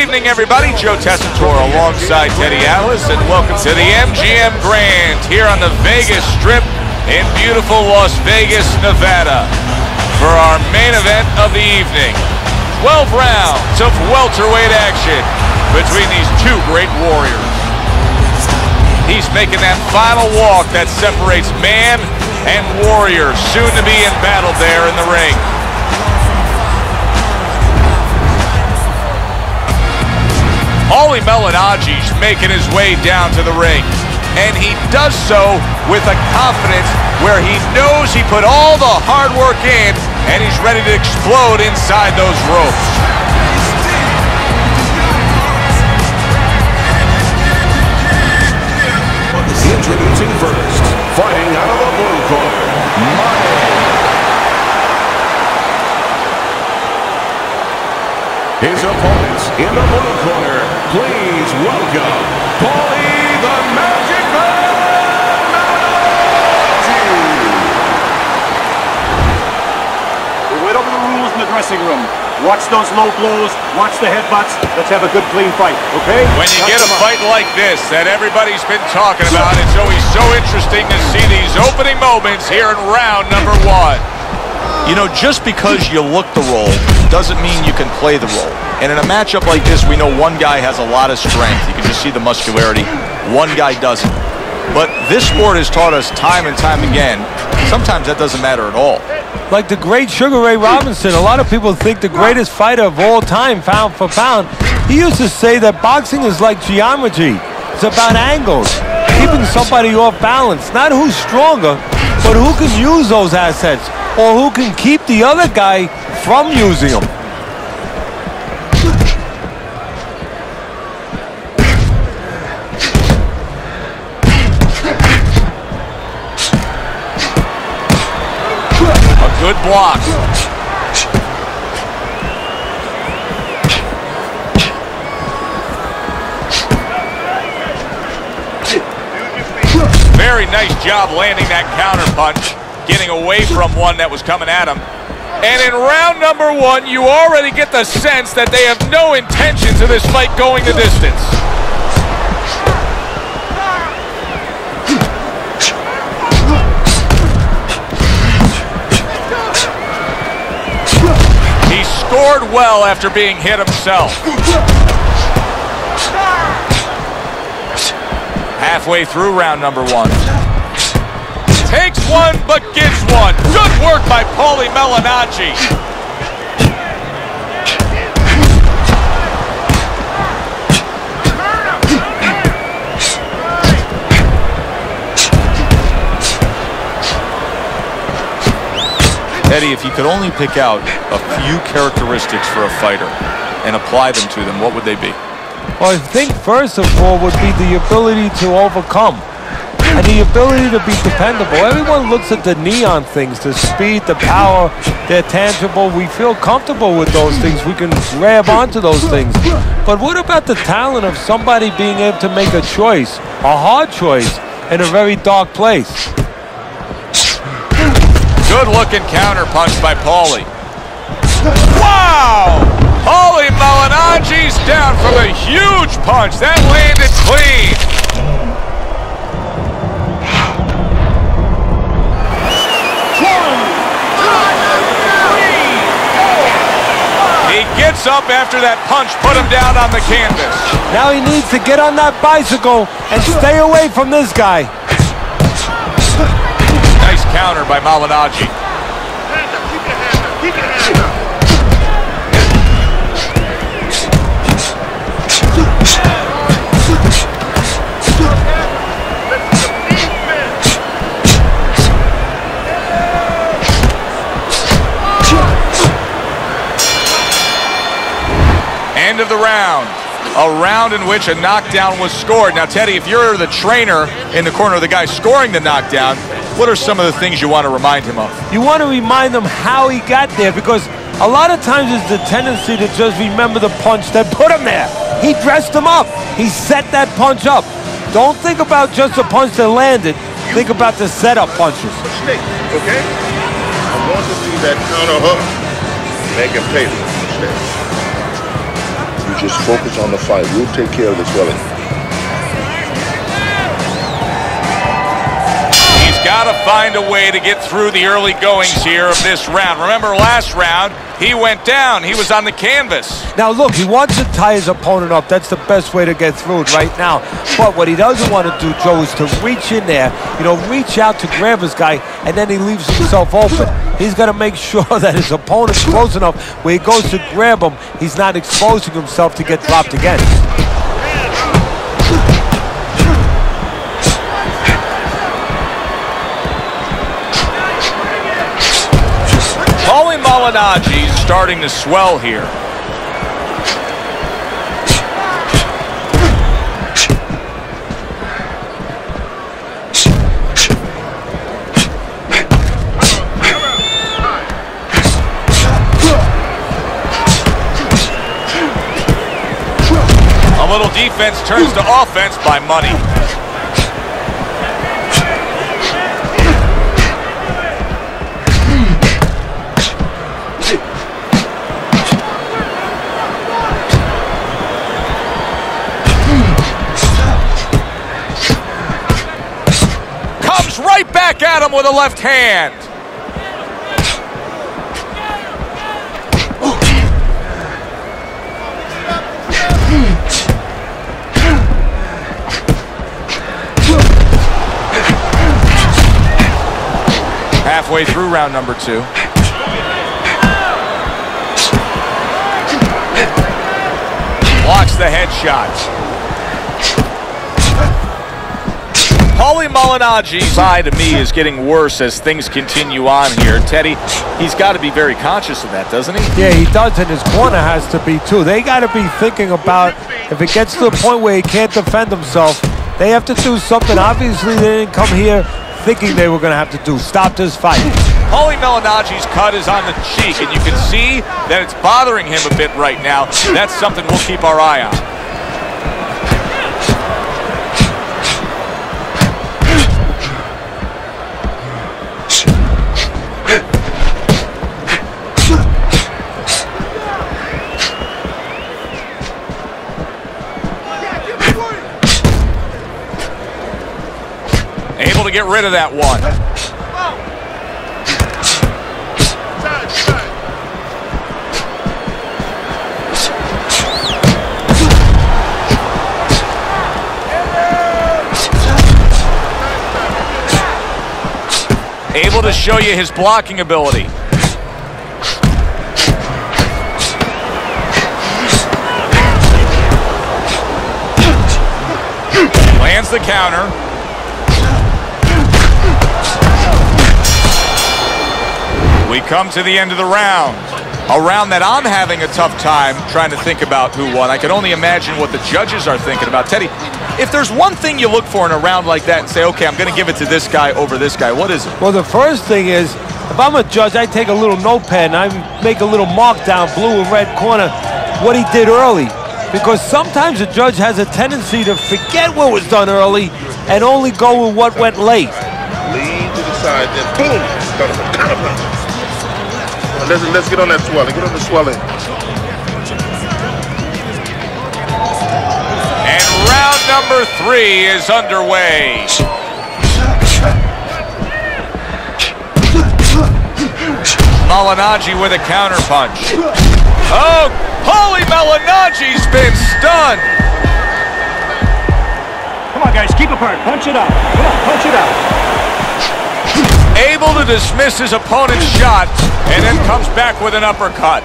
evening, everybody. Joe Tessitore alongside Teddy Atlas, and welcome to the MGM Grand here on the Vegas Strip in beautiful Las Vegas, Nevada, for our main event of the evening. 12 rounds of welterweight action between these two great warriors. He's making that final walk that separates man and warrior, soon to be in battle there in the ring. Paulie Malignaggi's making his way down to the ring. And he does so with a confidence where he knows he put all the hard work in and he's ready to explode inside those ropes. Introducing first, fighting out of the blue corner, Money. His opponents in the blue corner, please welcome Paulie the Magic Man Malignaggi. We went over the rules in the dressing room. Watch those low blows. Watch the headbutts. Let's have a good, clean fight, okay? When you Cut get a up. fight like this that everybody's been talking about, it's always so interesting to see these opening moments here in round number one. You know, just because you look the role doesn't mean you can play the role. And in a matchup like this, we know one guy has a lot of strength. You can just see the muscularity. One guy doesn't. But this sport has taught us time and time again, sometimes that doesn't matter at all. Like the great Sugar Ray Robinson, a lot of people think the greatest fighter of all time, pound for pound. He used to say that boxing is like geometry. It's about angles, keeping somebody off balance. Not who's stronger, but who can use those assets, or who can keep the other guy from them. A good block. Very nice job landing that counter punch, getting away from one that was coming at him. And in round number one, you already get the sense that they have no intentions of this fight going the distance. He scored well after being hit himself. Halfway through round number one. Takes one, but gives one. Good work by Paulie Malignaggi. Eddie, if you could only pick out a few characteristics for a fighter and apply them to them, what would they be? Well, I think first of all would be the ability to overcome and the ability to be dependable. Everyone looks at the neon things, the speed, the power, they're tangible. We feel comfortable with those things. We can grab onto those things. But what about the talent of somebody being able to make a choice, a hard choice, in a very dark place? Good looking counter punch by Paulie. Wow! Paulie Malignaggi's down from a huge punch. That landed clean. Gets up after that punch put him down on the canvas. Now he needs to get on that bicycle and stay away from this guy. Nice counter by Malignaggi. End of the round. A round in which a knockdown was scored. Now, Teddy, if you're the trainer in the corner of the guy scoring the knockdown, what are some of the things you want to remind him of? You want to remind them how he got there because a lot of times it's the tendency to just remember the punch that put him there. He dressed him up. He set that punch up. Don't think about just the punch that landed. Think about the setup punches. mistake, okay? I want to see that counter hook make him pay for the mistake. Just focus on the fight. We'll take care of the swelling. He's got to find a way to get through the early goings here of this round. Remember last round, he went down. He was on the canvas. Now look, he wants to tie his opponent up. That's the best way to get through it right now. But what he doesn't want to do, Joe, is to reach in there, you know, reach out to grab his guy, and then he leaves himself open. He's got to make sure that his opponent's close enough where he goes to grab him, he's not exposing himself to get dropped again. Paulie is starting to swell here. A little defense turns to offense by money. Back at him with a left hand. Halfway through round number two. Blocks the headshot. Paulie Malignaggi's side to me is getting worse as things continue on here. Teddy, he's got to be very conscious of that, doesn't he? Yeah, he does, and his corner has to be too. They got to be thinking about if it gets to the point where he can't defend himself, they have to do something. Obviously, they didn't come here thinking they were going to have to do. Stop this fight. Paulie Malignaggi's cut is on the cheek, and you can see that it's bothering him a bit right now. That's something we'll keep our eye on. Able to get rid of that one. Able to show you his blocking ability. Lands the counter. We come to the end of the round. A round that I'm having a tough time trying to think about who won. I can only imagine what the judges are thinking about. Teddy, if there's one thing you look for in a round like that and say, okay, I'm going to give it to this guy over this guy, what is it? Well, the first thing is, if I'm a judge, I take a little notepad and I make a little mark down blue and red corner what he did early. Because sometimes a judge has a tendency to forget what was done early and only go with what went late. Lean to the side, then boom. Let's, let's get on that swelling. Get on the swelling. And round number three is underway. Malignaggi with a counterpunch. Oh, Paulie Malignaggi's been stunned. Come on, guys, keep apart. Punch it out. Come on, punch it out. Able to dismiss his opponent's shot and then comes back with an uppercut.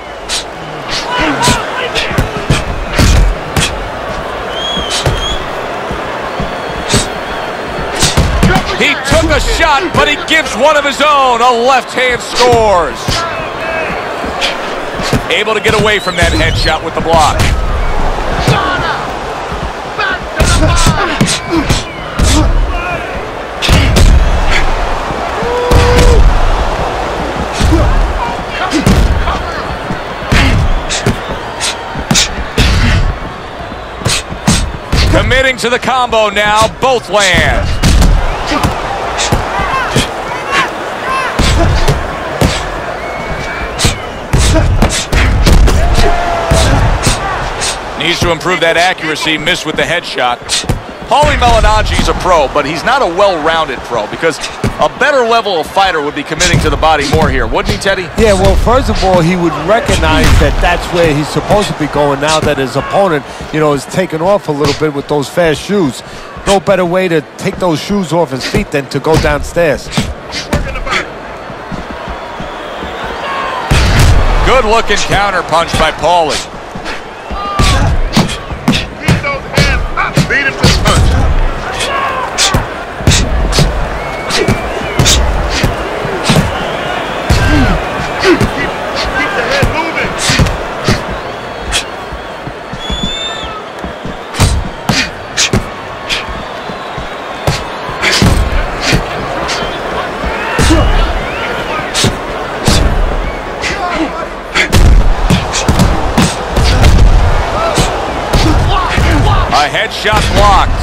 He took a shot, but he gives one of his own. A left hand scores. Able to get away from that headshot with the block. Committing to the combo now, both land. Needs to improve that accuracy. Missed with the headshot. Paulie Malignaggi's a pro, but he's not a well-rounded pro because a better level of fighter would be committing to the body more here, wouldn't he, Teddy? Yeah, well, first of all, he would recognize that that's where he's supposed to be going now that his opponent, you know, is taking off a little bit with those fast shoes. No better way to take those shoes off his feet than to go downstairs. Good looking counter punch by Paulie. Headshot blocked.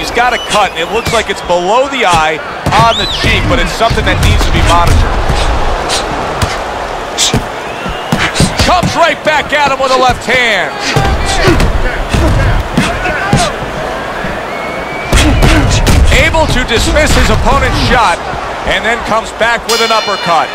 Malignaggi's got a cut, it looks like it's below the eye on the cheek, but it's something that needs to be monitored. Comes right back at him with a left hand. Able to dismiss his opponent's shot, and then comes back with an uppercut.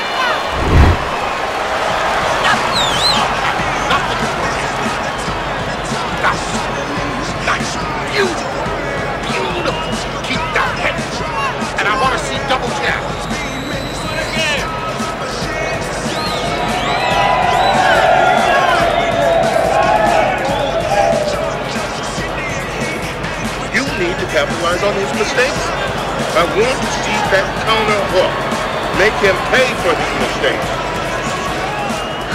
Capitalize on his mistakes. I want to see that counter hook. Make him pay for his mistakes.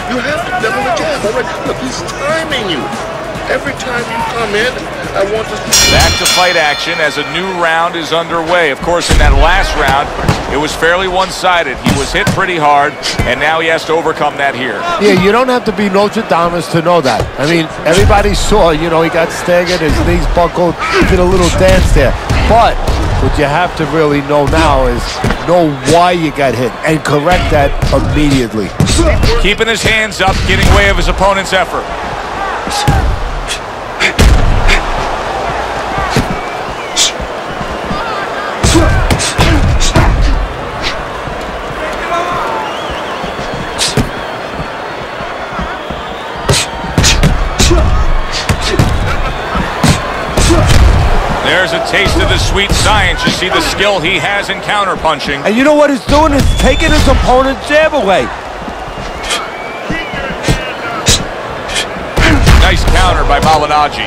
You have to double the jab. All right, look, he's timing you. Every time you come in, I want to Back to fight action as a new round is underway. Of course, in that last round, it was fairly one-sided. He was hit pretty hard, and now he has to overcome that here. Yeah, you don't have to be Nostradamus to know that. I mean, everybody saw, you know, he got staggered, his knees buckled, did a little dance there. But what you have to really know now is know why you got hit and correct that immediately. Keeping his hands up, getting way of his opponent's effort. There's a taste of the sweet science. You see the skill he has in counterpunching. And you know what he's doing? He's taking his opponent's jab away. Nice counter by Malignaggi.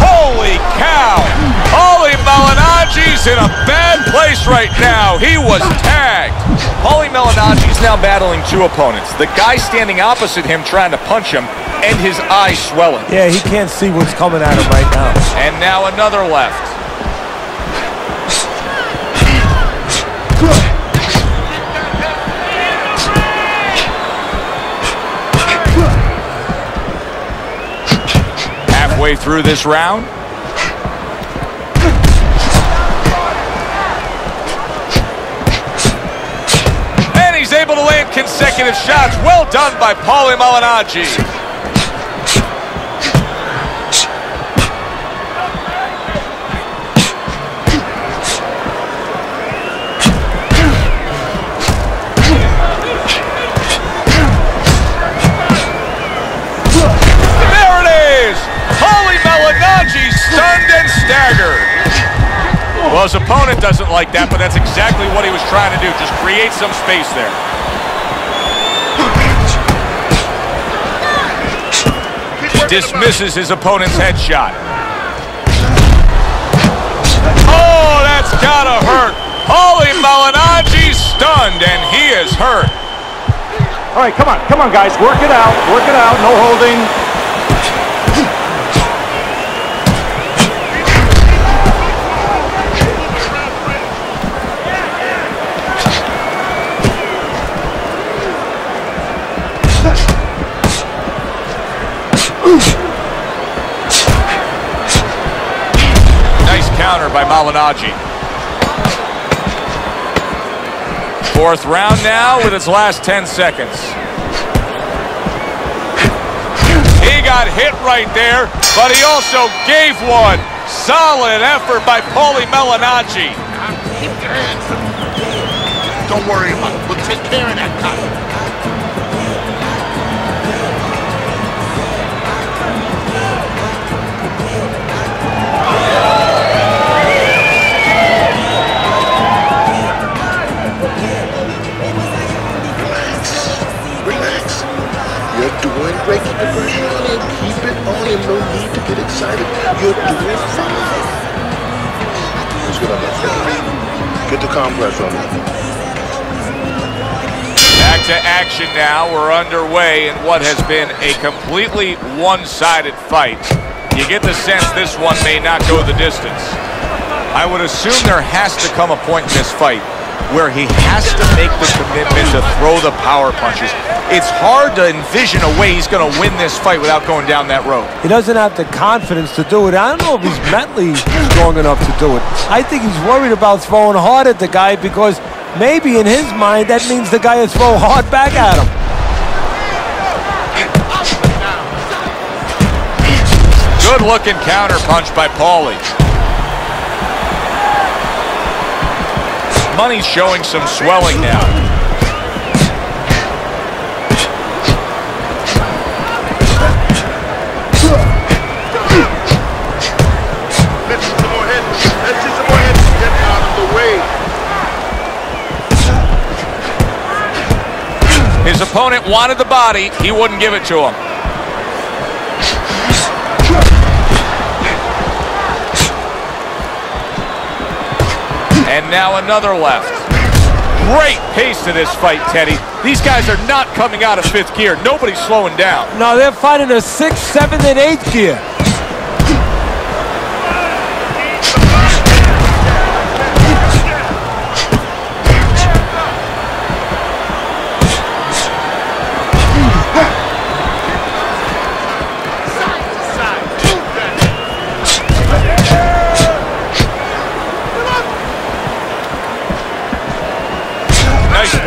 Holy cow! Paulie Malignaggi's in a bad place right now. He was tagged. Paulie Malignaggi's now battling two opponents. The guy standing opposite him trying to punch him and his eyes swelling. Yeah, he can't see what's coming at him right now. And now another left. Halfway through this round. And he's able to land consecutive shots. Well done by Paulie Malignaggi. Stunned and staggered. Well, his opponent doesn't like that, but that's exactly what he was trying to do. Just create some space there. Dismisses his opponent's headshot. Oh, that's gotta hurt. Paulie Malignaggi stunned, and he is hurt. All right, come on, come on, guys. Work it out. Work it out. No holding. By Malignaggi. Fourth round now with its last 10 seconds. He got hit right there, but he also gave one. Solid effort by Paulie hands. Don't worry about it. We'll take care of that guy. Him. Keep it on him. No need to get excited. You're doing fine. Let's get on. Get the compress on. Back to action now. We're underway in what has been a completely one-sided fight. You get the sense this one may not go the distance. I would assume there has to come a point in this fight where he has to make the commitment to throw the power punches. It's hard to envision a way he's going to win this fight without going down that road. He doesn't have the confidence to do it. I don't know if he's mentally strong enough to do it. I think he's worried about throwing hard at the guy because maybe in his mind that means the guy is throw hard back at him. Good looking counter punch by Paulie. Money's showing some swelling now. His opponent wanted the body. He wouldn't give it to him. And now another left. Great pace to this fight, Teddy. These guys are not coming out of fifth gear. Nobody's slowing down. No, they're fighting a sixth, seventh, and eighth gear.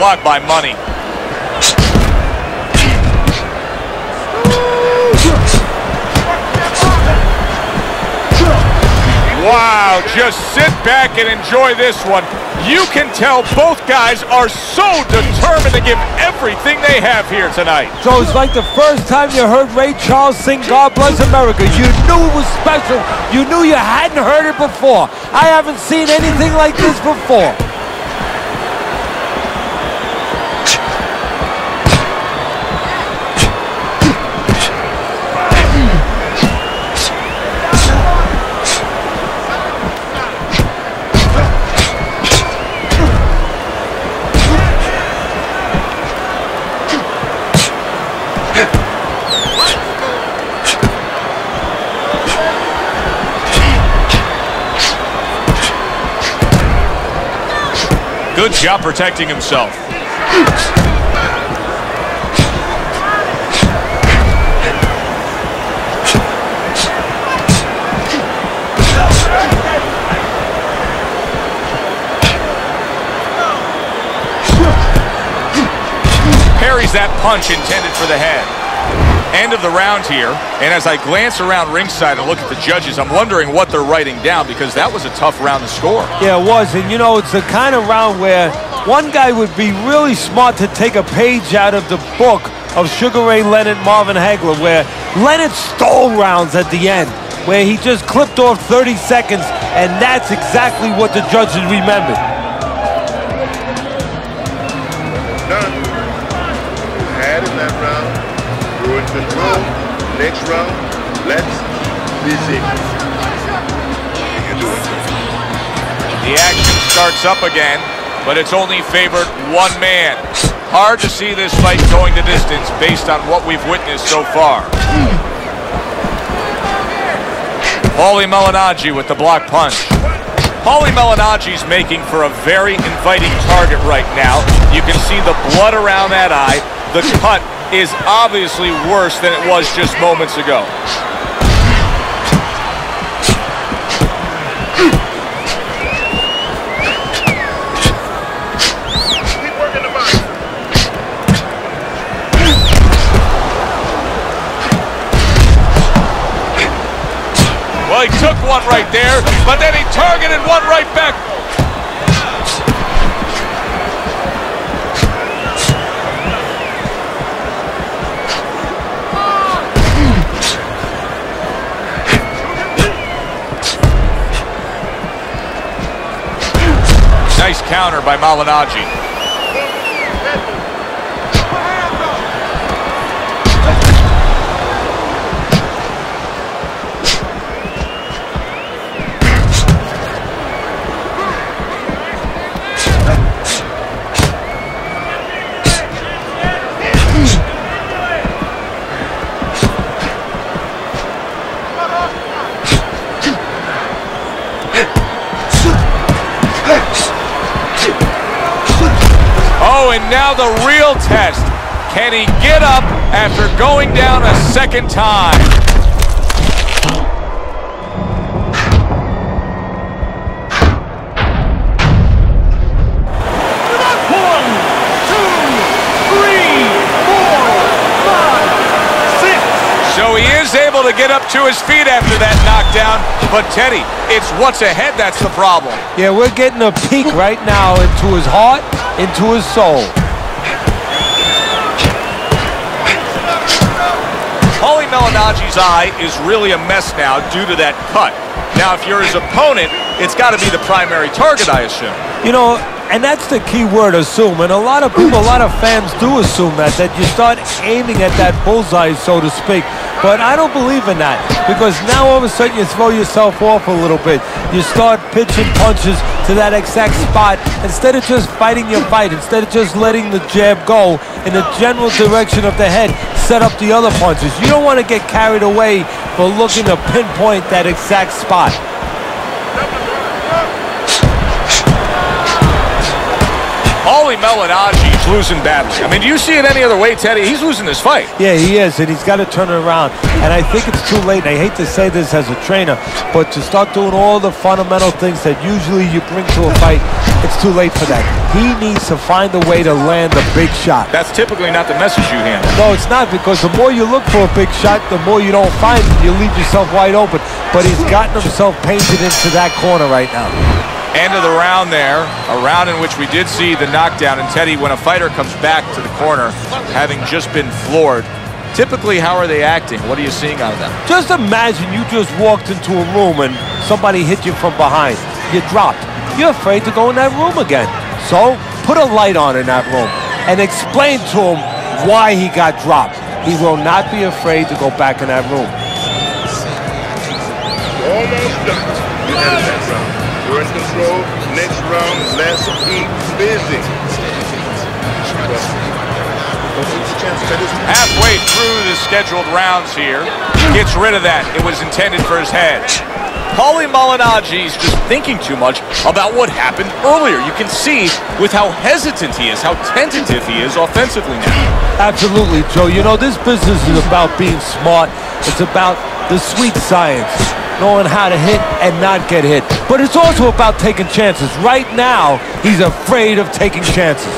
Block by Money. Wow, just sit back and enjoy this one. You can tell both guys are so determined to give everything they have here tonight. So it's like the first time you heard Ray Charles sing God Bless America. You knew it was special. You knew you hadn't heard it before. I haven't seen anything like this before. Good job protecting himself. Parries that punch intended for the head. End of the round here, and as I glance around ringside and look at the judges, I'm wondering what they're writing down because that was a tough round to score. Yeah, it was. And you know, it's the kind of round where one guy would be really smart to take a page out of the book of Sugar Ray Leonard, Marvin Hagler, where Leonard stole rounds at the end, where he just clipped off 30 seconds, and that's exactly what the judges remembered. Control. Next round, let's visit. You do it. The action starts up again, but it's only favored one man. Hard to see this fight going the distance based on what we've witnessed so far. Paulie Malignaggi with the block punch. Paulie Malignaggi's making for a very inviting target right now. You can see the blood around that eye. The cut is obviously worse than it was just moments ago. Well, he took one right there, but then he targeted one right back. Counter by Malignaggi. Now the real test. Can he get up after going down a second time? So he is able to get up to his feet after that knockdown. But Teddy, it's what's ahead that's the problem. Yeah, we're getting a peek right now into his heart, into his soul. Malignaggi's eye is really a mess now due to that cut. Now, if you're his opponent, it's got to be the primary target, I assume. You know, and that's the key word, assume. And a lot of people, a lot of fans do assume that, that you start aiming at that bullseye, so to speak. But I don't believe in that because now all of a sudden you throw yourself off a little bit. You start pitching punches to that exact spot instead of just fighting your fight, instead of just letting the jab go in the general direction of the head, set up the other punches. You don't want to get carried away for looking to pinpoint that exact spot. Malignaggi is losing badly. I mean, do you see it any other way, Teddy? He's losing this fight. Yeah, he is, and he's got to turn it around. And I think it's too late. And I hate to say this as a trainer, but to start doing all the fundamental things that usually you bring to a fight, it's too late for that. He needs to find a way to land a big shot. That's typically not the message you handle. No, it's not because the more you look for a big shot, the more you don't find it. You leave yourself wide open. But he's gotten himself painted into that corner right now. End of the round there, a round in which we did see the knockdown. And Teddy, when a fighter comes back to the corner, having just been floored, typically how are they acting? What are you seeing out of them? Just imagine you just walked into a room and somebody hit you from behind. You dropped. You're afraid to go in that room again. So put a light on in that room and explain to him why he got dropped. He will not be afraid to go back in that room. Almost done. You had it that round. You're in control. Next round, let's keep busy. Don't lose the chance to bet his Halfway through the scheduled rounds here, gets rid of that. It was intended for his head. Paulie Malignaggi is just thinking too much about what happened earlier. You can see with how hesitant he is, how tentative he is offensively now. Absolutely, Joe. You know, this business is about being smart. It's about the sweet science, knowing how to hit and not get hit. But it's also about taking chances. Right now, he's afraid of taking chances.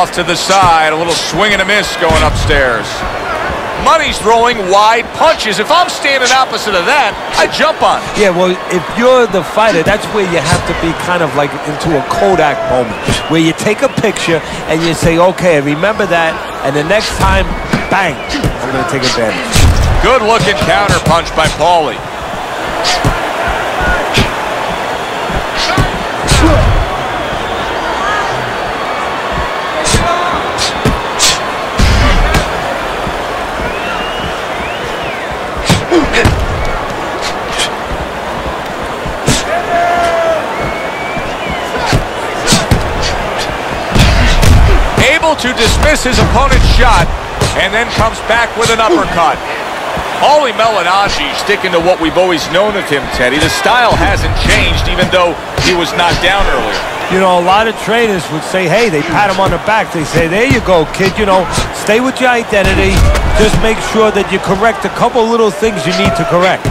Off to the side, a little swing and a miss going upstairs. Money's throwing wide punches. If I'm standing opposite of that, I jump on. it. Yeah, well, if you're the fighter, that's where you have to be kind of like into a Kodak moment, where you take a picture and you say, okay, remember that, and the next time, bang, I'm going to take advantage. Good looking counter punch by Paulie. Able to dismiss his opponent's shot and then comes back with an uppercut. Paulie Malignaggi sticking to what we've always known of him, Teddy. The style hasn't changed, even though he was knocked down earlier. You know, a lot of trainers would say, hey, they pat him on the back. They say, there you go, kid. You know, stay with your identity. Just make sure that you correct a couple little things you need to correct.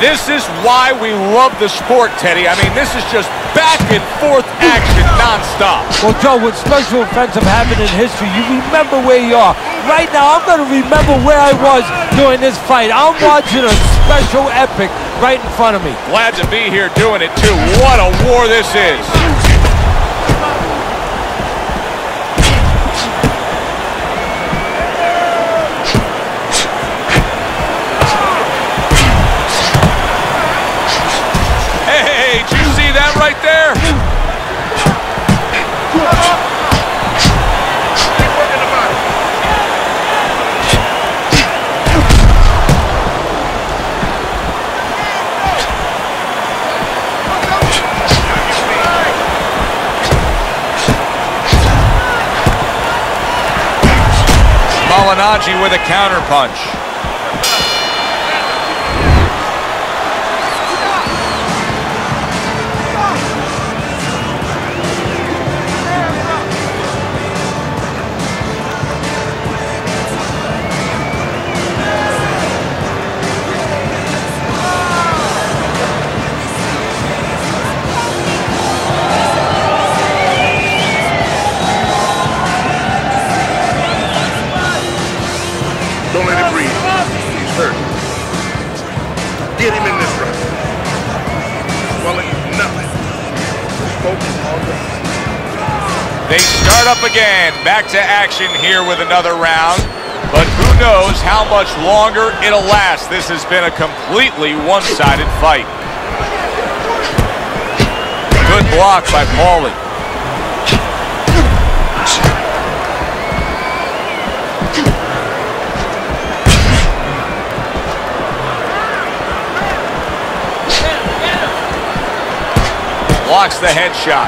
This is why we love the sport, Teddy. I mean, this is just back and forth action nonstop. Well, Joe, with special offensive happened in history, you remember where you are. Right now, I'm going to remember where I was during this fight. I'm watching a special epic right in front of me. Glad to be here doing it, too. What a war this is. Right there? Malignaggi with a counter They start up again. Back to action here with another round. But who knows how much longer it'll last. This has been a completely one-sided fight. Good block by Paulie. Blocks the headshot.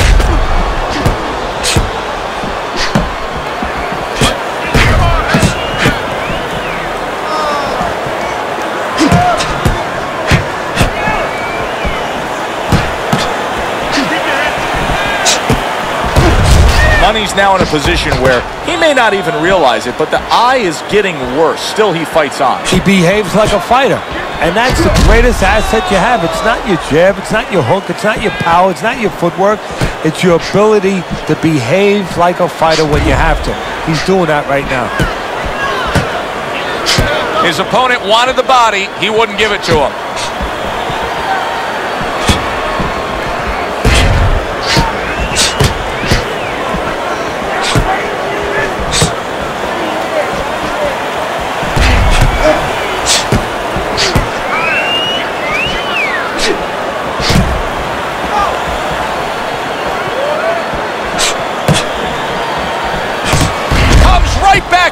Money's now in a position where he may not even realize it, but the eye is getting worse. Still, he fights on. He behaves like a fighter. And that's the greatest asset you have. It's not your jab, it's not your hook, it's not your power, it's not your footwork. It's your ability to behave like a fighter when you have to. He's doing that right now. His opponent wanted the body. He wouldn't give it to him.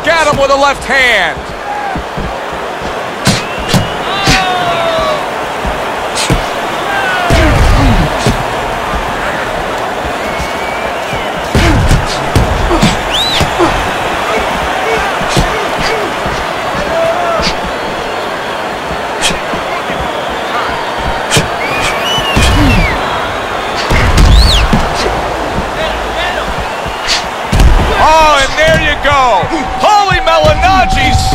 Back at him with a left hand. There you go.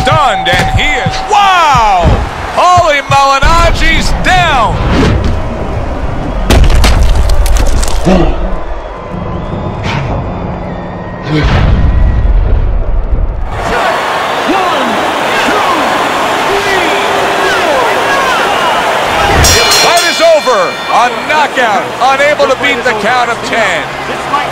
Stunned, and he is, wow! Paulie Malignaggi's down. Fight is over. A knockout. Unable to beat the count of 10.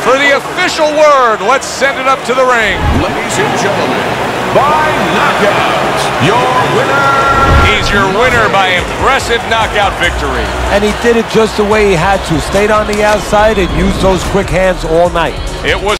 For the official word, let's send it up to the ring. Ladies and gentlemen, by knockout, your winner. He's your winner by impressive knockout victory. And he did it just the way he had to. Stayed on the outside and used those quick hands all night. It was